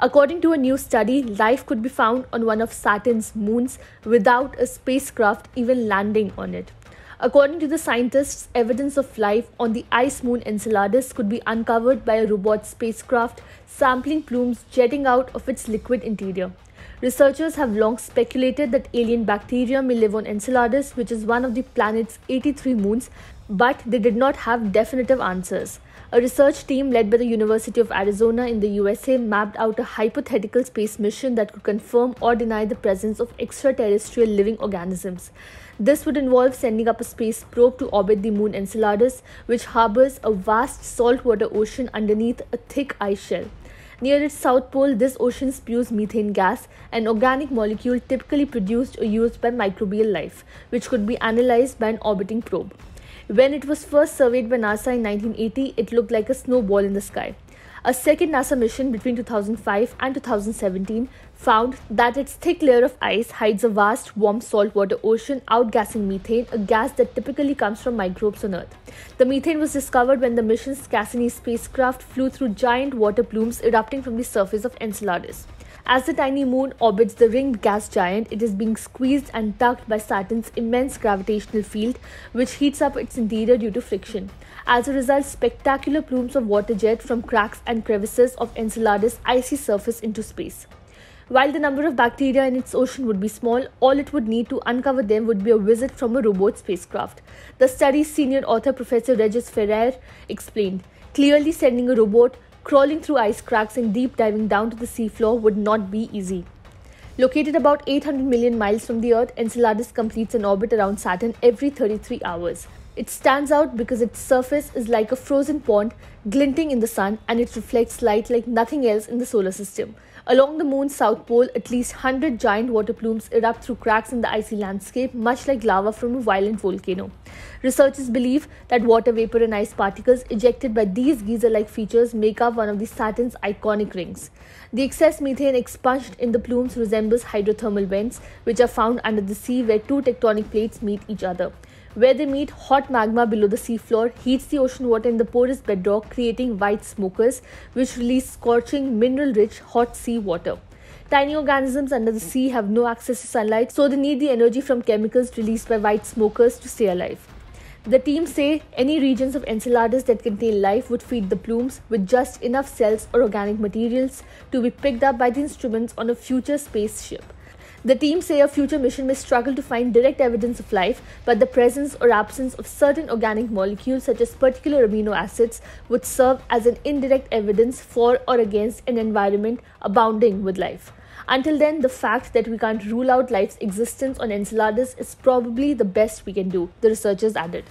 According to a new study, life could be found on one of Saturn's moons without a spacecraft even landing on it. According to the scientists, evidence of life on the ice moon Enceladus could be uncovered by a robot spacecraft sampling plumes jetting out of its liquid interior. Researchers have long speculated that alien bacteria may live on Enceladus, which is one of the planet's 83 moons, but they did not have definitive answers. A research team led by the University of Arizona in the USA mapped out a hypothetical space mission that could confirm or deny the presence of extraterrestrial living organisms. This would involve sending up a space probe to orbit the moon Enceladus, which harbors a vast saltwater ocean underneath a thick ice shell. Near its south pole, this ocean spews methane gas, an organic molecule typically produced or used by microbial life, which could be analyzed by an orbiting probe. When it was first surveyed by NASA in 1980, it looked like a snowball in the sky. A second NASA mission between 2005 and 2017 found that its thick layer of ice hides a vast, warm saltwater ocean outgassing methane, a gas that typically comes from microbes on Earth. The methane was discovered when the mission's Cassini spacecraft flew through giant water plumes erupting from the surface of Enceladus. As the tiny moon orbits the ringed gas giant, it is being squeezed and tugged by Saturn's immense gravitational field, which heats up its interior due to friction. As a result, spectacular plumes of water jet from cracks and crevices of Enceladus' icy surface into space. While the number of bacteria in its ocean would be small, all it would need to uncover them would be a visit from a robot spacecraft. The study's senior author, Professor Regis Ferrière, explained. Clearly, sending a robot Crawling through ice cracks and deep diving down to the seafloor would not be easy. Located about 800 million miles from the Earth, Enceladus completes an orbit around Saturn every 33 hours. It stands out because its surface is like a frozen pond glinting in the sun and it reflects light like nothing else in the solar system. Along the moon's south pole, at least 100 giant water plumes erupt through cracks in the icy landscape, much like lava from a violent volcano. Researchers believe that water vapor and ice particles ejected by these geyser like features make up one of the Saturn's iconic rings. The excess methane expunged in the plumes resembles hydrothermal vents, which are found under the sea where two tectonic plates meet each other. Where they meet, hot magma below the seafloor heats the ocean water in the porous bedrock, creating white smokers, which release scorching, mineral rich, hot sea water. Tiny organisms under the sea have no access to sunlight, so they need the energy from chemicals released by white smokers to stay alive. The team say any regions of Enceladus that contain life would feed the plumes with just enough cells or organic materials to be picked up by the instruments on a future spaceship. The team say a future mission may struggle to find direct evidence of life, but the presence or absence of certain organic molecules, such as particular amino acids, would serve as an indirect evidence for or against an environment abounding with life. Until then, the fact that we can't rule out life's existence on Enceladus is probably the best we can do, the researchers added.